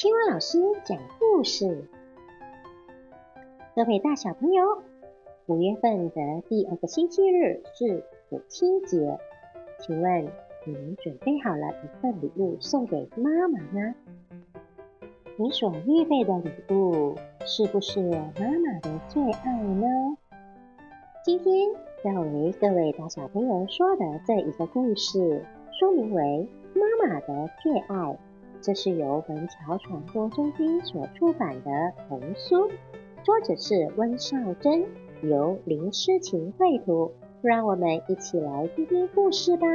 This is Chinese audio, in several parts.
青蛙老师讲故事，各位大小朋友，五月份的第二个星期日是母亲节，请问你们准备好了一份礼物送给妈妈吗？你所预备的礼物是不是妈妈的最爱呢？今天要为各位大小朋友说的这一个故事，书名为《妈妈的最爱》。这是由文桥传播中心所出版的童书，作者是温少珍，由林诗晴绘图。让我们一起来听听故事吧。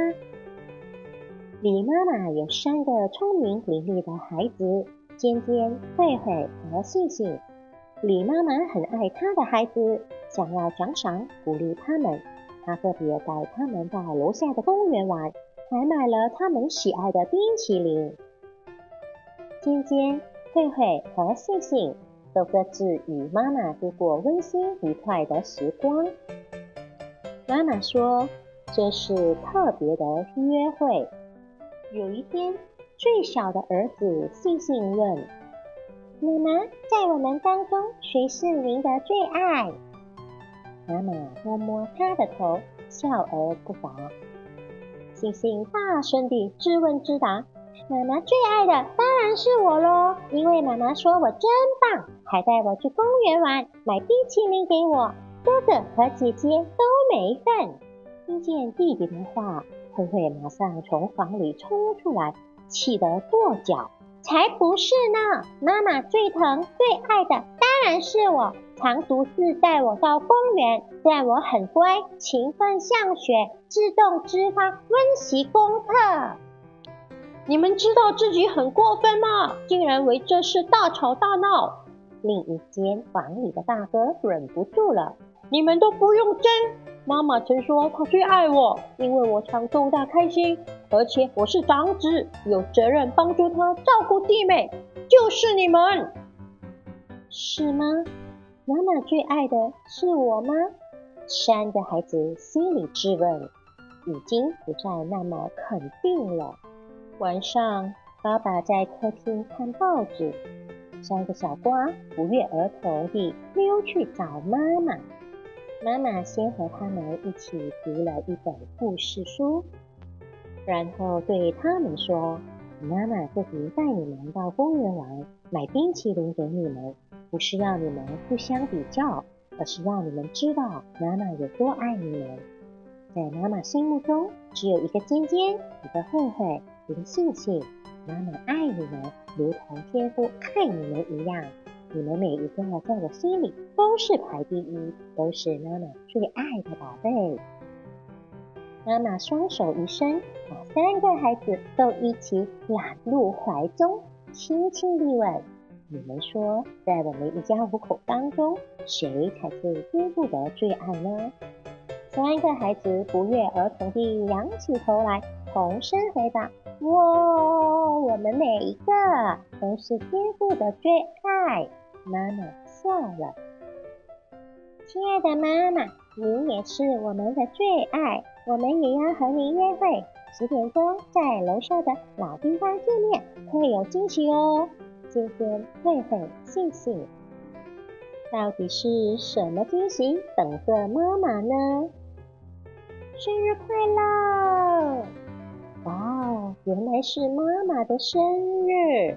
李妈妈有三个聪明伶俐的孩子：尖尖、慧慧和信信。李妈妈很爱她的孩子，想要奖赏鼓励他们。她特别带他们到楼下的公园玩，还买了他们喜爱的冰淇淋。尖尖、慧慧和信信都各自与妈妈度过温馨愉快的时光。妈妈说：“这是特别的约会。”有一天，最小的儿子信信问：“妈妈，在我们当中，谁是您的最爱？”妈妈摸摸他的头，笑而不答。信信大声地质问自答。妈妈最爱的当然是我喽，因为妈妈说我真棒，还带我去公园玩，买冰淇淋给我。哥哥和姐姐都没份。听见弟弟的话，慧慧马上从房里冲出来，气得跺脚。才不是呢！妈妈最疼、最爱的当然是我，常独自带我到公园，让我很乖、勤奋上学，自动自发温习功课。你们知道自己很过分吗？竟然为这事大吵大闹！另一间房里的大哥忍不住了：“你们都不用争！妈妈曾说她最爱我，因为我常逗她开心，而且我是长子，有责任帮助她照顾弟妹。就是你们，是吗？妈妈最爱的是我吗？”三个孩子心里质问，已经不再那么肯定了。晚上，爸爸在客厅看报纸，三个小瓜不约而同地溜去找妈妈。妈妈先和他们一起读了一本故事书，然后对他们说：“妈妈自己带你们到公园玩，买冰淇淋给你们，不是要你们互相比较，而是让你们知道妈妈有多爱你们。在妈妈心目中，只有一个尖尖，一个慧慧。”一个信信，妈妈爱你们，如同天父爱你们一样。你们每一个在我心里都是排第一，都是妈妈最爱的宝贝。妈妈双手一伸，把三个孩子都一起揽入怀中，轻轻地问：“你们说，在我们一家五口当中，谁才是天父的最爱呢？”三个孩子不约而同地仰起头来，同声回答。哇，我们每一个都是天父的最爱。妈妈笑了，亲爱的妈妈，你也是我们的最爱。我们也要和你约会，十点钟在楼下的老地方见面，会有惊喜哦。今天慧慧信信，到底是什么惊喜等着妈妈呢？生日快乐！哇哦原来是妈妈的生日，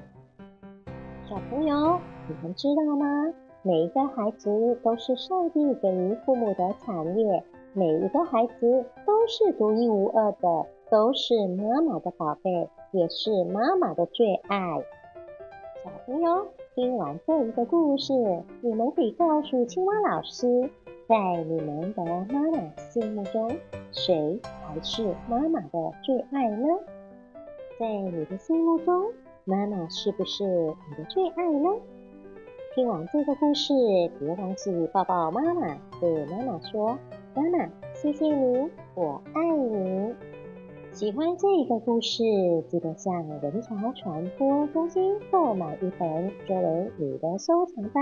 小朋友，你们知道吗？每一个孩子都是上帝给予父母的产业，每一个孩子都是独一无二的，都是妈妈的宝贝，也是妈妈的最爱。小朋友，听完这一个故事，你们可以告诉青蛙老师，在你们的妈妈心目中，谁才是妈妈的最爱呢？在你的心目中，妈妈是不是你的最爱呢？听完这个故事，别忘记抱抱妈妈，对妈妈说：“妈妈，谢谢你，我爱你。”喜欢这个故事，记得向文桥传播中心购买一本作为你的收藏吧。